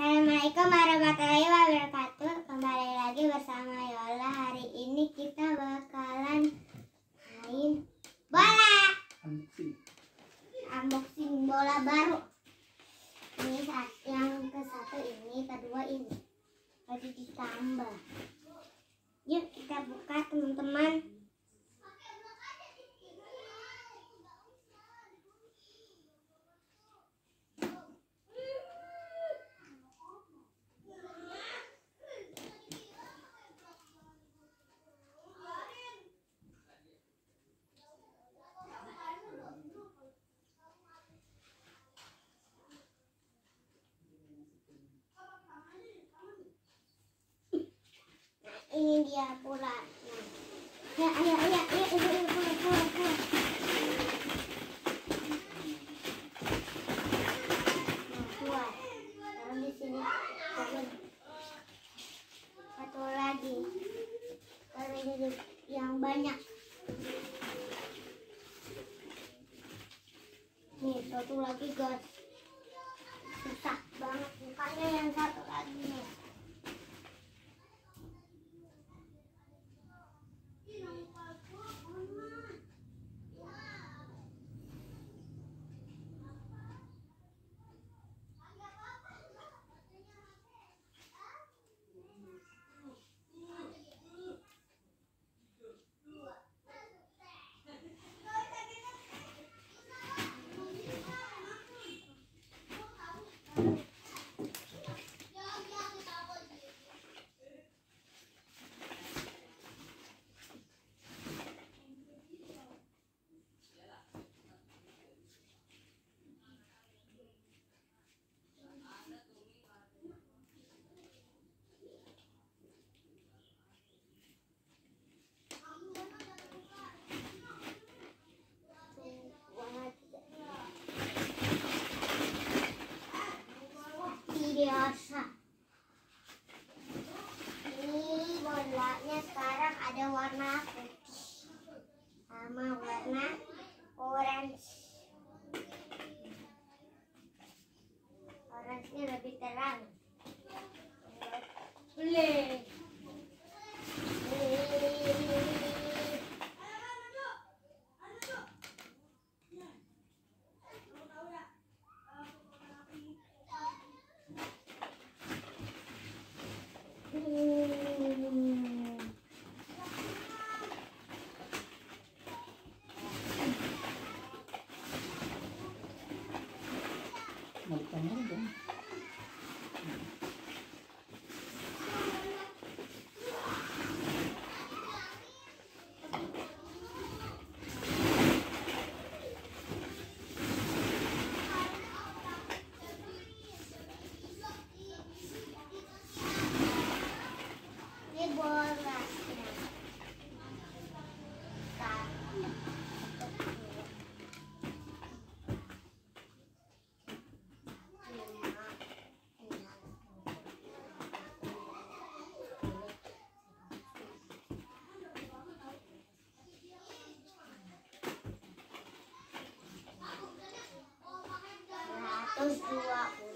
Assalamualaikum warahmatullahi wabarakatuh. Kembali lagi bersama Yola. Hari ini kita bakalan main bola. Unboxing. Unboxing bola baru. Ini saat yang ke satu ini, kedua ini. Baru ditambah. Yuk kita buka ini dia pula ya ayo ayo ayo ayo ayo pulang pulang pulang. Keluar. Taruh di sini. Taruh satu lagi. Taruh ini yang banyak. Nih satu lagi guys. Susah banget bukanya yang satu lagi nih ini bolanya sekarang ada warna putih sama warna orange. Orange lebih terang 我不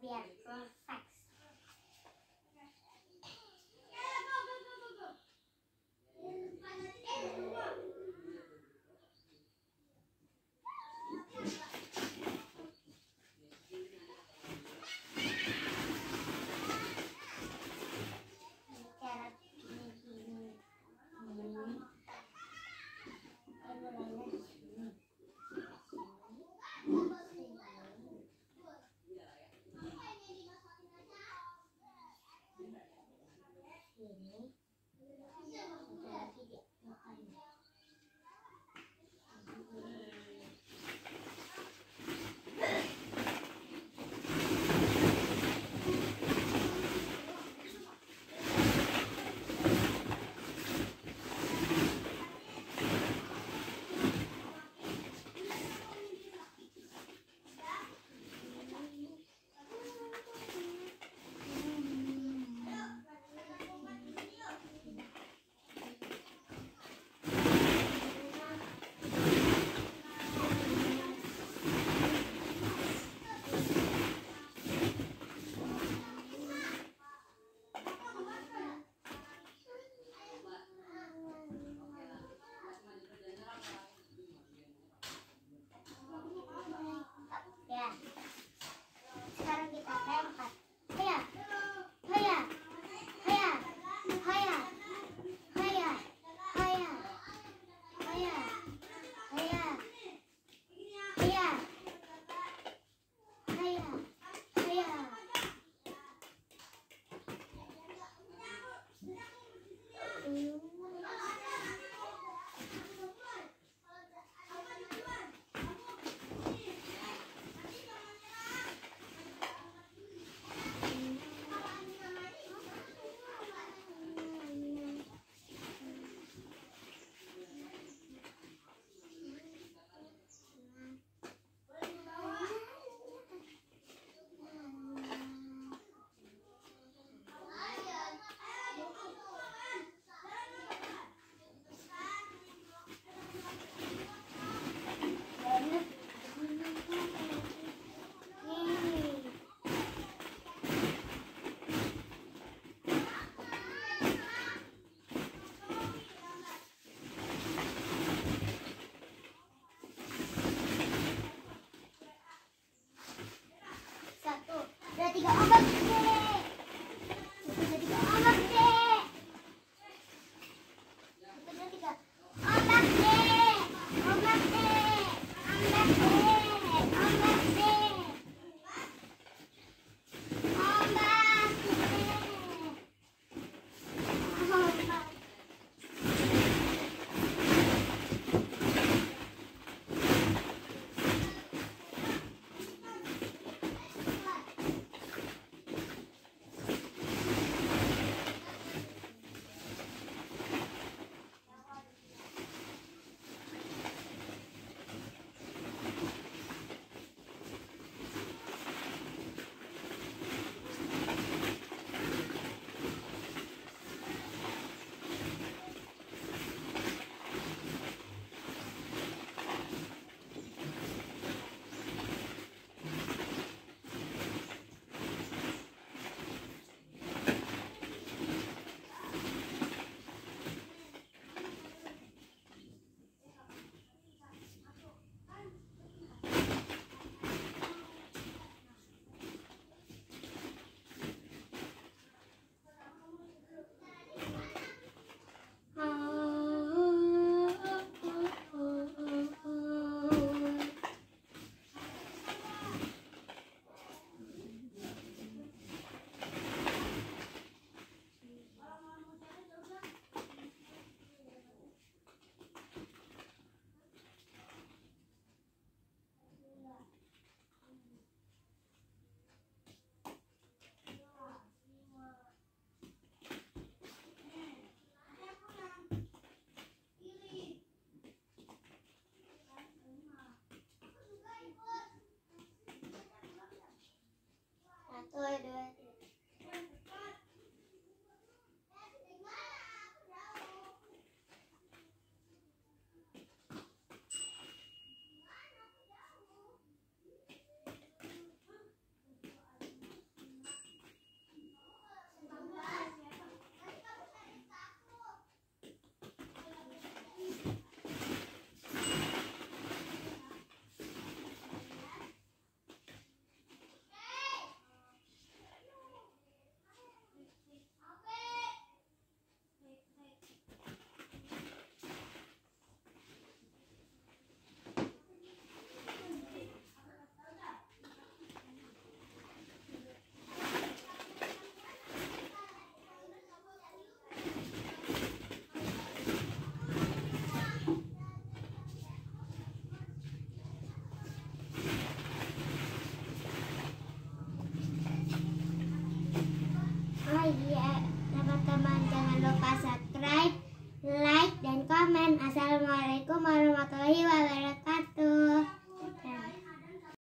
Bien.